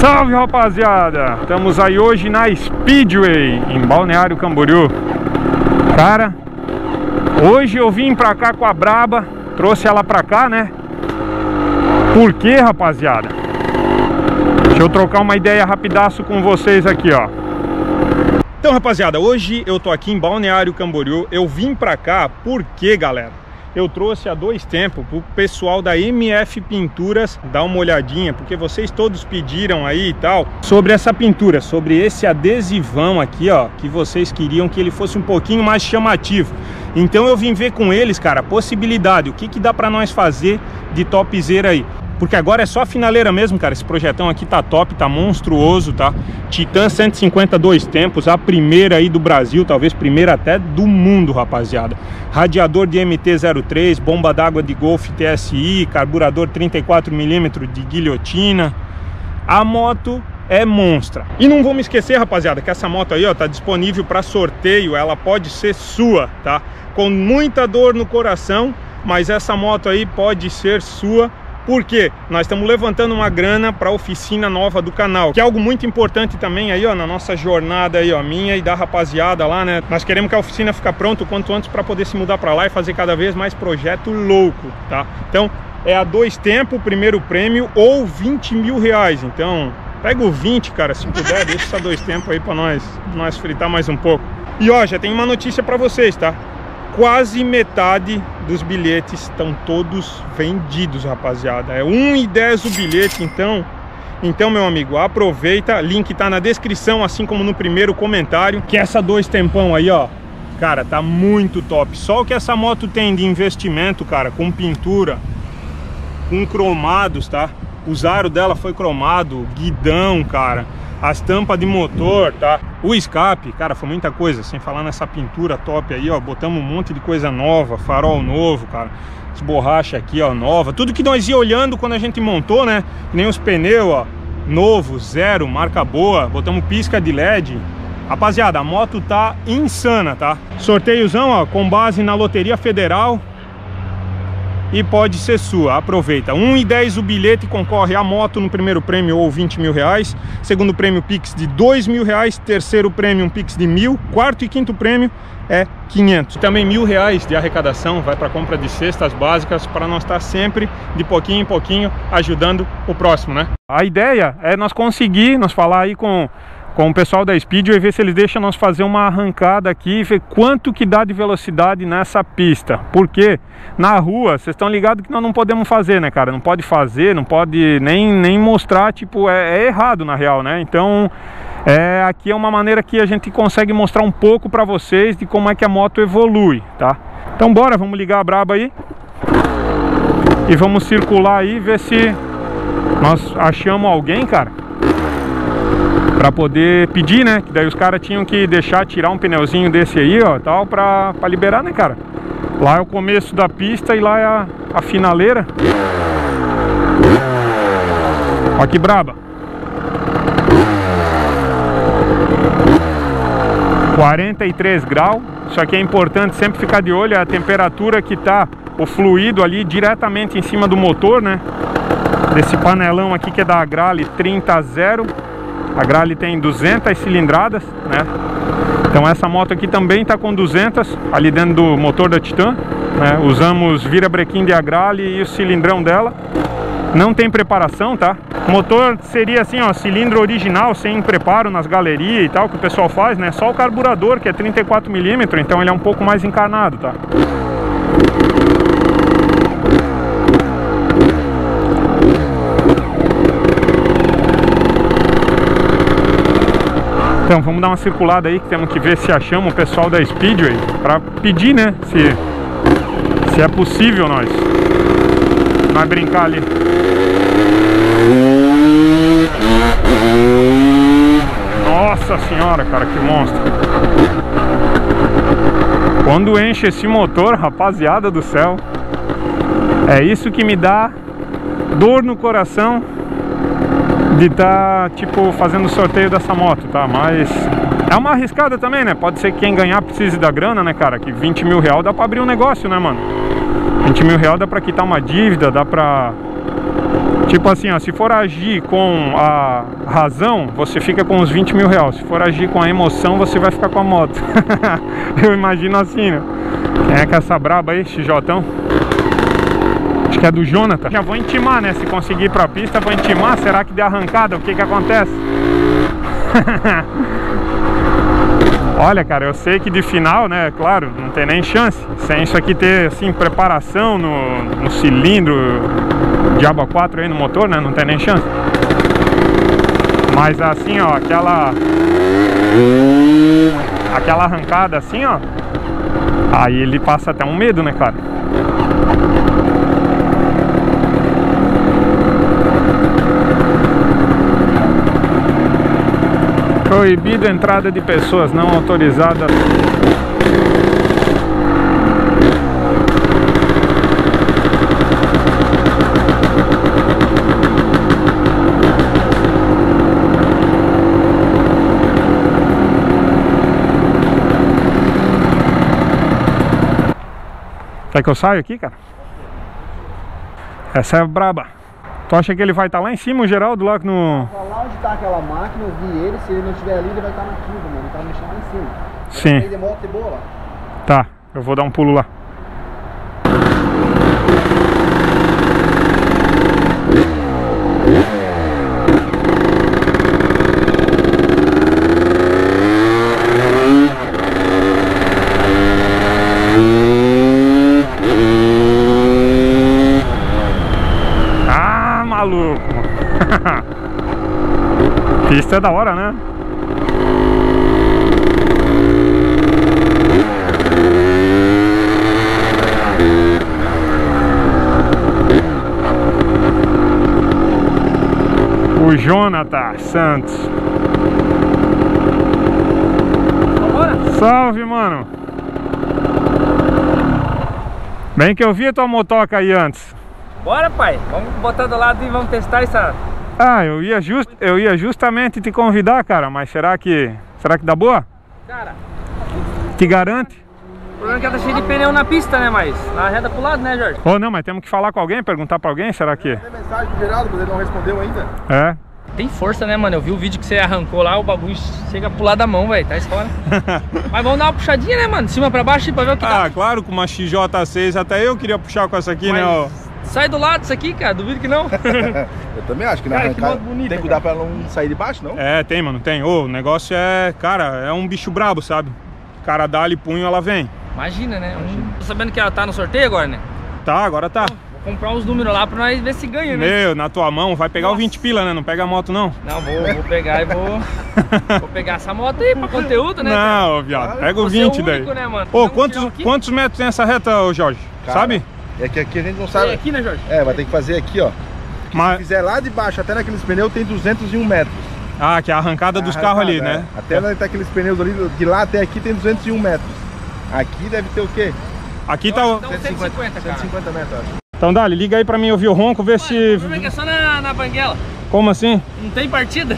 Salve rapaziada! Estamos aí hoje na Speedway, em Balneário Camboriú. Cara, hoje eu vim pra cá com a Braba, trouxe ela pra cá, né? Por quê, rapaziada? Deixa eu trocar uma ideia rapidaço com vocês aqui, ó. Então, rapaziada, hoje eu tô aqui em Balneário Camboriú. Eu vim pra cá porque, galera, eu trouxe há dois tempos para o pessoal da MF Pinturas dar uma olhadinha, porque vocês todos pediram aí e tal, sobre essa pintura, sobre esse adesivão aqui, ó, que vocês queriam que ele fosse um pouquinho mais chamativo. Então eu vim ver com eles, cara, a possibilidade, o que que dá para nós fazer de topzera aí. Porque agora é só finaleira mesmo, cara. Esse projetão aqui tá top, tá monstruoso, tá? Titan 152 tempos, a primeira aí do Brasil, talvez primeira até do mundo, rapaziada. Radiador de MT-03, bomba d'água de Golf TSI, carburador 34mm de guilhotina. A moto é monstra. E não vamos esquecer, rapaziada, que essa moto aí, ó, tá disponível para sorteio, ela pode ser sua, tá? Com muita dor no coração, mas essa moto aí pode ser sua porque nós estamos levantando uma grana para a oficina nova do canal, que é algo muito importante também aí, ó, na nossa jornada aí, ó, minha e da rapaziada lá, né? Nós queremos que a oficina fique pronta o quanto antes para poder se mudar para lá e fazer cada vez mais projeto louco, tá? Então, é a dois tempos primeiro prêmio ou 20 mil reais. Então, pega o 20, cara, se puder, deixa essa dois tempos aí para nós, nós fritar mais um pouco. E ó, já tem uma notícia para vocês, tá? Quase metade dos bilhetes estão todos vendidos, rapaziada. É 1,10 o bilhete, então... Então, meu amigo, aproveita, link tá na descrição, assim como no primeiro comentário, que essa dois tempão aí, ó, cara, tá muito top. Só o que essa moto tem de investimento, cara, com pintura, com cromados, tá? O zaro dela foi cromado, guidão, cara as tampas de motor, tá? O escape, cara, foi muita coisa, sem falar nessa pintura top aí, ó, botamos um monte de coisa nova, farol novo, cara, as borrachas aqui, ó, nova, tudo que nós ia olhando quando a gente montou, né? Nem os pneus, ó, novo, zero, marca boa, botamos pisca de LED, Rapaziada, a moto tá insana, tá? Sorteiozão, ó, com base na Loteria Federal, e pode ser sua. Aproveita. 1 e 10 o bilhete concorre a moto no primeiro prêmio ou 20 mil reais. Segundo prêmio Pix de 2 mil reais. Terceiro prêmio um Pix de mil. Quarto e quinto prêmio é 500. Também mil reais de arrecadação vai para compra de cestas básicas para nós estar sempre de pouquinho em pouquinho ajudando o próximo, né? A ideia é nós conseguir, nós falar aí com com o pessoal da Speedway ver se eles deixam nós fazer uma arrancada aqui e ver quanto que dá de velocidade nessa pista. Porque na rua, vocês estão ligados que nós não podemos fazer, né, cara? Não pode fazer, não pode nem, nem mostrar, tipo, é, é errado na real, né? Então, é, aqui é uma maneira que a gente consegue mostrar um pouco para vocês de como é que a moto evolui, tá? Então bora, vamos ligar a braba aí e vamos circular aí ver se nós achamos alguém, cara para poder pedir, né? Que daí os caras tinham que deixar tirar um pneuzinho desse aí, ó, tal, pra liberar, né, cara? Lá é o começo da pista e lá é a, a finaleira. Ó que braba. 43 graus. Isso aqui é importante sempre ficar de olho, é a temperatura que tá o fluido ali diretamente em cima do motor, né? Desse panelão aqui que é da Agrale 30 a 0 a Grale tem 200 cilindradas, né? Então essa moto aqui também está com 200 ali dentro do motor da Titan. Né? Usamos virabrequim de Agrale e o cilindrão dela. Não tem preparação, tá? O motor seria assim, ó, cilindro original, sem preparo nas galerias e tal, que o pessoal faz, né? Só o carburador, que é 34mm, então ele é um pouco mais encarnado, tá? Então vamos dar uma circulada aí que temos que ver se achamos o pessoal da Speedway para pedir, né? Se, se é possível nós. Vai brincar ali. Nossa senhora, cara, que monstro. Quando enche esse motor, rapaziada do céu, é isso que me dá dor no coração de estar, tá, tipo, fazendo sorteio dessa moto, tá? Mas é uma arriscada também, né? Pode ser que quem ganhar precise da grana, né, cara? Que 20 mil real dá pra abrir um negócio, né, mano? 20 mil real dá pra quitar uma dívida, dá pra... Tipo assim, ó, se for agir com a razão, você fica com uns 20 mil reais. Se for agir com a emoção, você vai ficar com a moto. Eu imagino assim, né? Quem é que é essa braba aí, XJão? Acho que é do Jonathan. Já vou intimar, né? Se conseguir ir pra pista, vou intimar. Será que de arrancada? O que que acontece? Olha, cara, eu sei que de final, né, claro, não tem nem chance. Sem isso aqui ter, assim, preparação no, no cilindro Diabo 4 aí no motor, né, não tem nem chance. Mas assim, ó, aquela... Aquela arrancada assim, ó. Aí ele passa até um medo, né, cara? Proibido a entrada de pessoas não autorizadas. Quer que eu saio aqui, cara? Essa é braba. Tu acha que ele vai estar tá lá em cima, o Geraldo, lá no... Onde está aquela máquina, eu vi ele, se ele não estiver ali, ele vai estar tá na curva, mano, ele tá mexendo lá em cima. Sim. De moto e boa lá. Tá, eu vou dar um pulo lá. Pista é da hora, né? O Jonathan Santos. Bora. Salve, mano. Bem que eu vi a tua motoca aí antes. Bora, pai. Vamos botar do lado e vamos testar essa ah, eu ia, just, eu ia justamente te convidar, cara, mas será que será que dá boa? Cara, te garante? O problema é que ela tá cheia de pneu na pista, né, mas na reta pro lado, né, Jorge? Oh, não, mas temos que falar com alguém, perguntar pra alguém, será que... Tem mensagem pro Geraldo, mas ele não respondeu ainda. É. Tem força, né, mano? Eu vi o vídeo que você arrancou lá, o bagulho chega pro lado da mão, velho, tá fora. mas vamos dar uma puxadinha, né, mano? De cima pra baixo pra ver o que ah, dá. Ah, claro, com uma XJ6, até eu queria puxar com essa aqui, né, mas... né, ó. Sai do lado isso aqui, cara, duvido que não. eu também acho que na cara, arrancada que bonita, tem que cuidar pra ela não sair de baixo, não? É, tem, mano, tem. Ô, o negócio é, cara, é um bicho brabo, sabe? O cara dá ali punho, ela vem. Imagina, né? Imagina. Tô sabendo que ela tá no sorteio agora, né? Tá, agora tá. vou comprar uns números lá pra nós ver se ganha, né? Meu, na tua mão, vai pegar Nossa. o 20 pila, né? Não pega a moto, não. Não, vou, vou pegar e vou... vou pegar essa moto aí pra conteúdo, né? Não, viado, pega o 20 daí. Único, né, mano? Ô, quantos, quantos metros tem essa reta, Jorge? Cara, Sabe? É que aqui a gente não sabe. É aqui, né, Jorge? É, vai ter que fazer aqui, ó. Mas... Se fizer lá de baixo, até naqueles pneus, tem 201 metros. Ah, que é a arrancada dos carros ali, né? É. Até é. aqueles pneus ali, de lá até aqui tem 201 metros. Aqui deve ter o quê? Aqui tá... 150, 150, 150 metros, acho. Então, Dali, liga aí pra mim ouvir o ronco, ver Mano, se... O é só na, na banguela. Como assim? Não tem partida.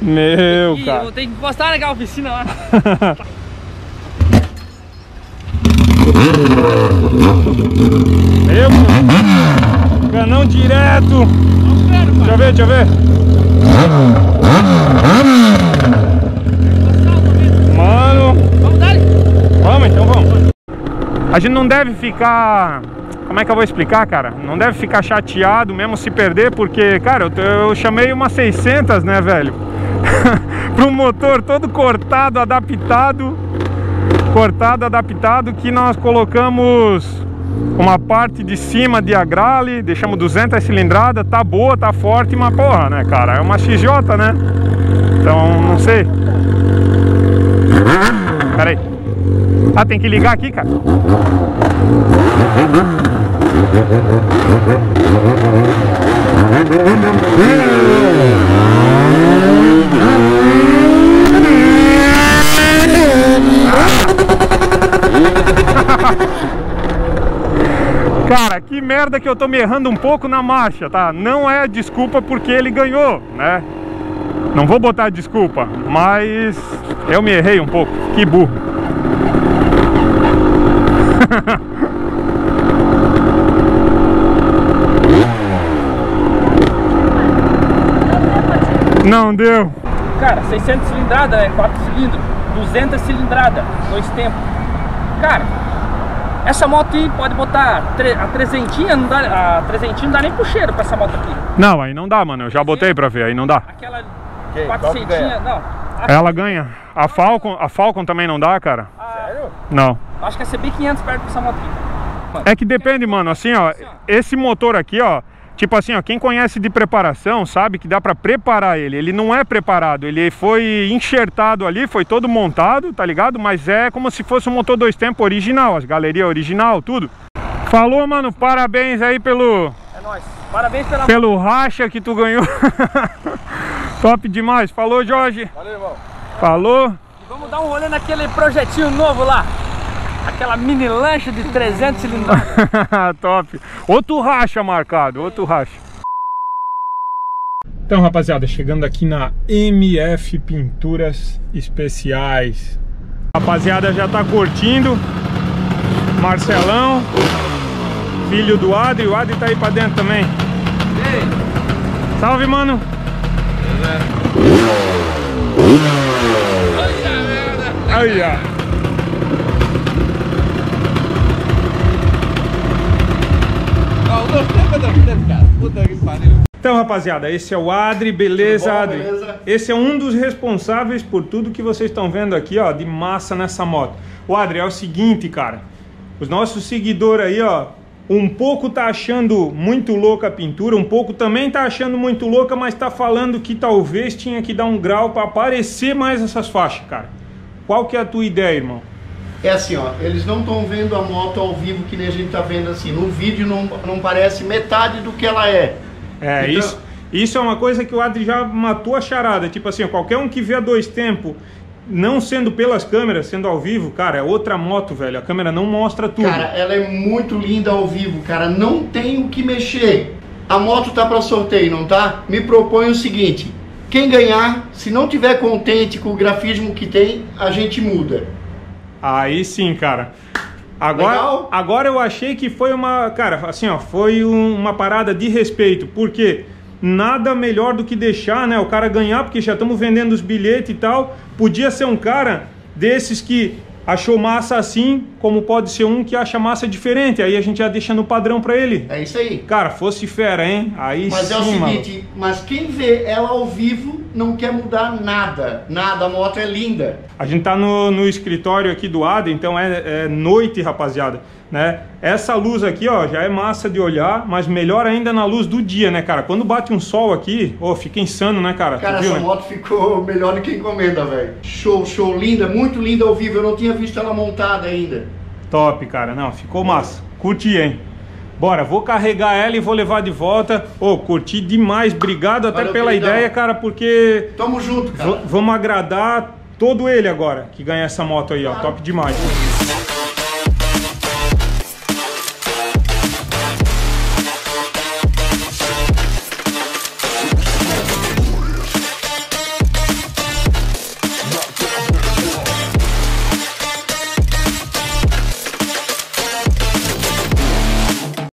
Meu, cara. Eu tenho que postar naquela oficina lá. Meu, canão direto. Deixa eu ver, deixa eu ver. Mano. Vamos então, vamos. A gente não deve ficar... Como é que eu vou explicar, cara? Não deve ficar chateado mesmo se perder, porque, cara, eu, eu chamei uma 600, né, velho? Para um motor todo cortado, adaptado cortado, adaptado, que nós colocamos uma parte de cima de agrale, deixamos 200 cilindrada, tá boa, tá forte, mas porra, né, cara, é uma XJ, né? Então, não sei. Pera aí. Ah, tem que ligar aqui, cara. Merda que eu tô me errando um pouco na marcha, tá? Não é desculpa porque ele ganhou, né? Não vou botar desculpa, mas eu me errei um pouco. Que burro. Não deu. Cara, 600 cilindrada, é 4 cilindros, 200 cilindrada, dois tempos. Cara, essa moto aí pode botar a trezentinha, não dá, a trezentinha não dá nem pro cheiro pra essa moto aqui. Não, aí não dá, mano. Eu já botei pra ver, aí não dá. Aquela? 400, não. A, Ela ganha. A Falcon, a Falcon também não dá, cara? Sério? Não. acho que é CB500 perto dessa moto aqui. Mano, É que depende, mano. Assim, ó, esse motor aqui, ó, tipo assim, ó, quem conhece de preparação sabe que dá pra preparar ele. Ele não é preparado, ele foi enxertado ali, foi todo montado, tá ligado? Mas é como se fosse um motor dois tempos original, as galerias original, tudo. Falou, mano, parabéns aí pelo É nóis. Parabéns pela pelo racha que tu ganhou. Top demais. Falou, Jorge. Valeu, irmão. Falou. Vamos dar um rolê naquele projetinho novo lá. Aquela mini lancha de 300 cilindradas. Top. Outro racha marcado, outro racha. Então, rapaziada, chegando aqui na MF Pinturas Especiais. Rapaziada, já tá curtindo. Marcelão, filho do Adri. O Adri tá aí pra dentro também. Salve, mano. Aí, ó. Então, rapaziada, esse é o Adri, beleza, bom, Adri? beleza? Esse é um dos responsáveis por tudo que vocês estão vendo aqui, ó, de massa nessa moto. O Adri, é o seguinte, cara, os nossos seguidores aí, ó, um pouco tá achando muito louca a pintura, um pouco também tá achando muito louca, mas tá falando que talvez tinha que dar um grau para aparecer mais essas faixas, cara. Qual que é a tua ideia, irmão? É assim, ó, eles não estão vendo a moto ao vivo que nem a gente tá vendo assim. No vídeo não, não parece metade do que ela é. É, Então- isso, isso é uma coisa que o Adri já matou a charada. Tipo assim, ó, qualquer um que vê a dois tempos, não sendo pelas câmeras, sendo ao vivo, cara, é outra moto, velho. A câmera não mostra tudo. Cara, ela é muito linda ao vivo, cara. Não tem o que mexer. A moto tá para sorteio, não tá? Me propõe o seguinte: quem ganhar, se não tiver contente com o grafismo que tem, a gente muda. Aí sim, cara. Agora, Legal. agora eu achei que foi uma, cara, assim, ó, foi um- uma parada de respeito, porque nada melhor do que deixar, né, o cara ganhar, porque já estamos vendendo os bilhetes e tal. Podia ser um cara desses que achou massa assim, como pode ser um que acha massa diferente. Aí a gente já deixa no padrão pra ele. É isso aí. Cara, fosse fera, hein? Aí Mas sim, é o mano. seguinte, mas quem vê ela ao vivo não quer mudar nada. Nada, a moto é linda. A gente tá no, no escritório aqui do Ada, então é, é noite, rapaziada, né? Essa luz aqui, ó, já é massa de olhar, mas melhor ainda na luz do dia, né, cara? Quando bate um sol aqui, ô, fica insano, né, cara? Cara, viu, essa né? moto ficou melhor do que encomenda, velho. Show, show, linda, muito linda ao vivo. Eu não tinha visto ela montada ainda. Top, cara. Não, ficou massa. Curti, hein? Bora, vou carregar ela e vou levar de volta. Ô, curti demais. Obrigado até Valeu, pela queridão. ideia, cara, porque Tamo junto, cara. vamos agradar todo ele agora que ganha essa moto aí, ó. Top demais.